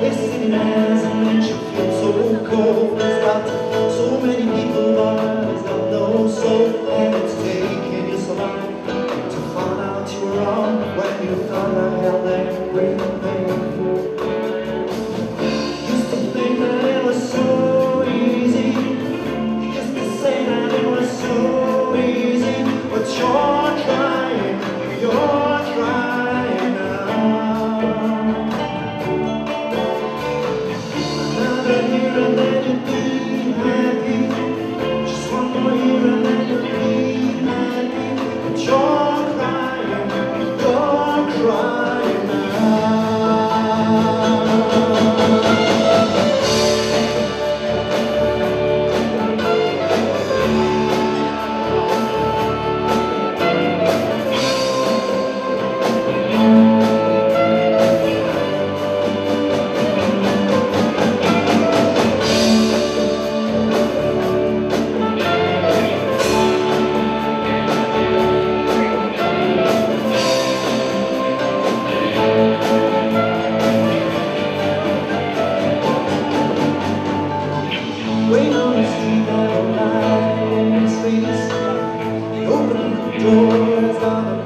This man's and you feel so cold. He's so many people are. joy is on the